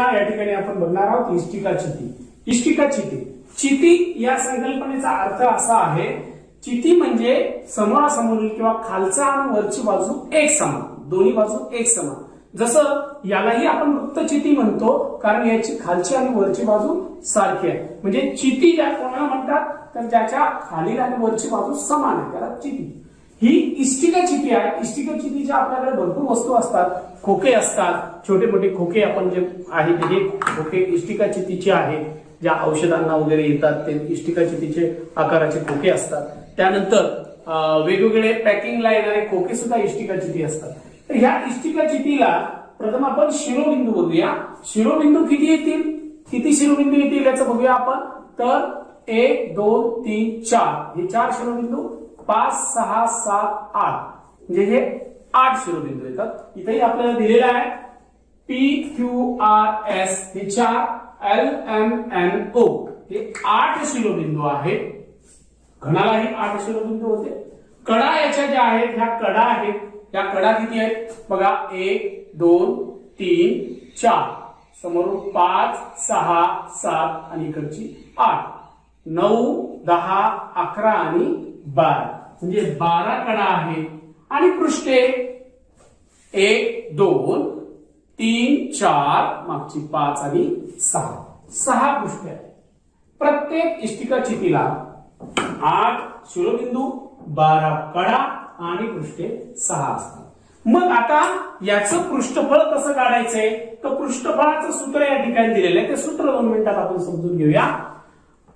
रचना या ठिकाणी आपण बघणार आहोत इष्टिका चिती. इष्टिका चिती. चिती या संकल्पनेचा अर्थ असा आहे चिती म्हणजे समोरासमोरील किंवा खालचा आणि वरची बाजू एक समान दोन्ही बाजू एक समान. जसं यालाही आपण वृत्तचिती म्हणतो कारण याची खालची आणि वरची बाजू सारखी आहे. म्हणजे चिती ज्या कोणाला म्हणतात तर ज्याच्या खालील आणि वरची बाजू समान आहे त्याला चिती. ही इष्टिका चिती आहे. इष्टिका चितीच्या आपल्याकडे भरपूर वस्तू असतात. खोके असतात. छोटे मोठे खोके आपण जे आहे हे खोके इष्टिका चितीचे आहे. ज्या औषधांना वगैरे येतात ते इष्टिका चितीचे आकाराचे खोके असतात. त्यानंतर वेगवेगळे पॅकिंगला येणारे खोके सुद्धा इष्टिका चिती असतात. तर ह्या इष्टिका चितीला प्रथम आपण शिरोबिंदू बघूया. शिरोबिंदू किती येतील? किती शिरोबिंदू येतील याचं बघूया आपण. तर एक दोन तीन चार. हे चार शिरोबिंदू पाच सहा सात आठ. म्हणजे हे आठ शिरोबिंदू येतात. इथेही आपल्याला दिलेलं आहे. पी क्यू आर एस हे चार. एल एम एन ओ हे आठ शिरोबिंदू आहेत. घणालाही आठ शिरोबिंदू होते. कडा याच्या ज्या आहेत ह्या कडा आहेत. या कडा किती आहेत? बघा एक दोन तीन चार. समोरून पाच सहा सात आणि इकडची आठ. नऊ दहा अकरा आणि बारा. म्हणजे बारा कडा आहेत. आणि पृष्ठे एक दोन तीन चार मागची पाच आणि सहा. सहा पृष्ठे आहेत. प्रत्येक इष्टिका चितीला आठ शिरोबिंदू बारा कडा आणि पृष्ठे सहा असतात. मग आता याचं पृष्ठफळ कसं काढायचंय? तर पृष्ठफळाचं सूत्र या ठिकाणी दिलेलं आहे. ते सूत्र दोन मिनिटात आपण समजून घेऊया.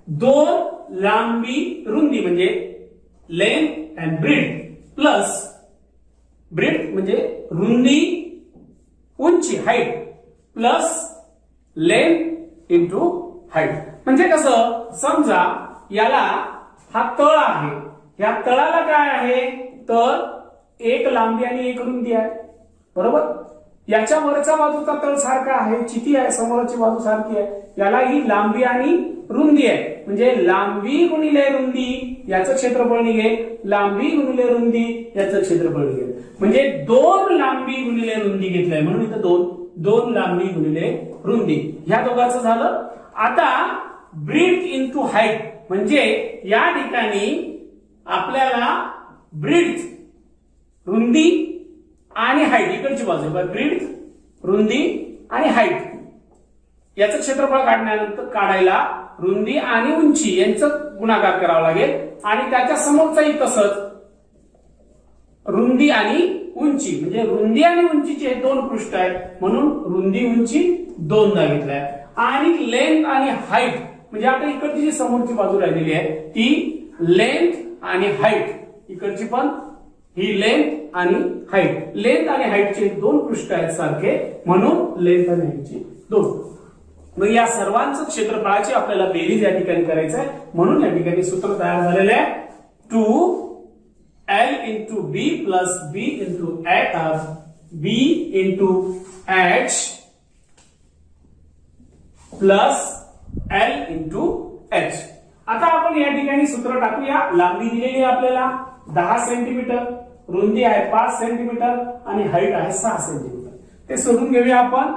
दोन लांबी रुंदी म्हणजे length and breadth plus breadth म्हणजे रुंदी उंची height plus length into height म्हणजे कसं? समजा याला हा तळ आहे. या तळाला काय आहे? तर एक लांबी आणि एक रुंदी आहे. बरोबर? याच्या वरच्या बाजूचा तळ सारखा आहे चिती आहे समोरची बाजू सारखी आहे. याला ही लांबी आणि रुंदी आहे. म्हणजे लांबी गुणिले रुंदी. याचं क्षेत्रफळ निघेल. लांबी गुणिले रुंदी याचं क्षेत्रफळ निघेल. म्हणजे दोन लांबी गुणिले रुंदी घेतलंय. म्हणून इथं दोन. दोन लांबी गुणिले रुंदी. ह्या दोघांचं झालं. आता ब्रीथ इन टू हाईट म्हणजे या ठिकाणी आपल्याला ब्रीथ रुंदी आणि हाईट इकडची बाजू. ब्रीथ रुंदी आणि हाईट याचं क्षेत्रफळ काढण्यानंतर काढायला रुंदी आणि उंची यांचं गुणाकार करावा लागेल. आणि त्याच्या समोरचाही तसंच रुंदी आणि उंची. म्हणजे रुंदी आणि उंचीचे हे दोन पृष्ठ आहेत. म्हणून रुंदी उंची दोनदा घेतलाय. आणि लेंथ आणि हाईट. म्हणजे आता इकडची जी समोरची बाजू राहिलेली आहे ती लेंथ आणि हाईट. इकडची पण ही लेंथ आणि हाईट. लेंथ आणि हाईटचे दोन पृष्ठ आहेत सारखे. म्हणून लेंथ आणि हाईटचे दोन. मग या सर्वांचं क्षेत्रफळाची आपल्याला बेरीज या ठिकाणी करायचं आहे म्हणून या ठिकाणी सूत्र तयार झालेलं आहे. Two L into B plus B into F B into H plus L into H. आता आपण या ठिकाणी सूत्र टाकूया. लांबी दिलेली आहे आपल्याला. दहा सेंटीमीटर. रुंदी आहे पाच सेंटीमीटर आणि हाईट आहे सहा सेंटीमीटर. ते सोडून घेऊया आपण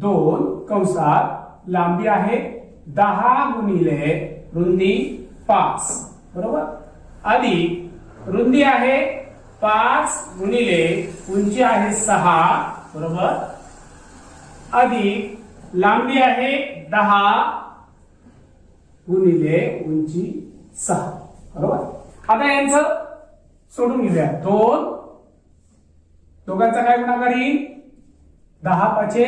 दोन कंसात लांबी आहे दहा गुणिले रुंदी पाच. बरोबर? अधिक रुंदी आहे पाच गुणिले उंची आहे सहा. बरोबर? अधिक लांबी आहे दहा गुणिले उंची सहा. बरोबर? आता यांचं सोडून घेऊया. दोन. दोघांचा काय गुणाकार येईल? दहा पाचे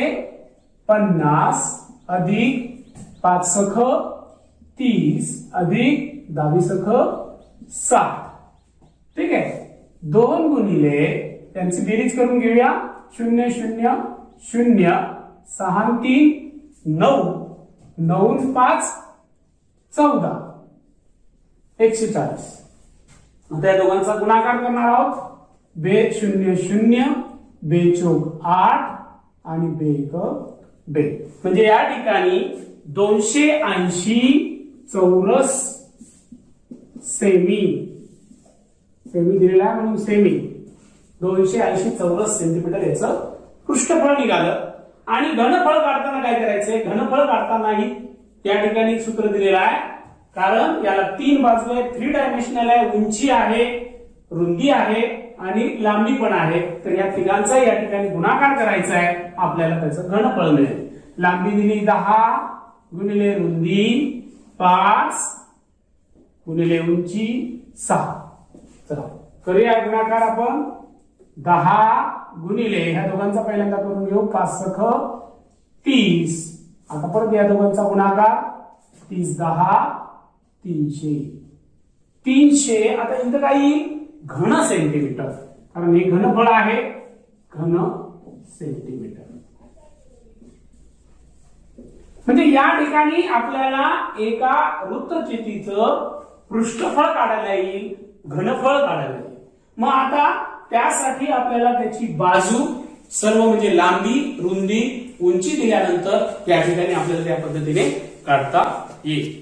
पन्नास. अधिक पाच सख तीस अधिक दहावी सख सात ठीक आहे? दोन गुणिले त्यांची बेरीज करून घेऊया. शून्य शून्य शून्य सहा तीन नऊ. नऊ पाच चौदा. एकशे चाळीस. आता या दोघांचा गुणाकार करणार आहोत. बे शून्य शून्य बे चोक आठ आणि बेक बे. म्हणजे या ठिकाणी दोनशे ऐंशी चौरस सेमी. सेमी दिलेला आहे म्हणून सेमी. दोनशे ऐंशी चौरस सेंटीमीटर याचं पृष्ठफळ निघालं. आणि घनफळ काढताना काय करायचंय? घनफळ काढतानाही या ठिकाणी सूत्र दिलेलं आहे. कारण याला तीन बाजू आहे थ्री डायमेन्शनल आहे उंची आहे रुंदी आहे. आणि लांबी पण आहे. तर या तिघांचा या ठिकाणी गुणाकार करायचा आहे. आपल्याला त्याचं घनफळ मिळेल. लांबी दिली दहा गुणिले रुंदी पाच गुणिले उंची सहा. चला करूया गुणाकार आपण. दहा गुणिले ह्या दोघांचा पहिल्यांदा करून घेऊ. पाच सख तीस. आता परत या दोघांचा गुणाकार. तीस दहा तीनशे. तीनशे आता इथं काही येईल घन सेंटीमीटर. कारण हे घनफळ आहे घन सेंटीमीटर. म्हणजे या ठिकाणी आपल्याला एका वृत्तचितीचं पृष्ठफळ काढायला येईल घनफळ काढायला येईल. मग आता त्यासाठी आपल्याला त्याची बाजू सर्व म्हणजे लांबी रुंदी उंची दिल्यानंतर या ठिकाणी आपल्याला त्या पद्धतीने काढता येईल.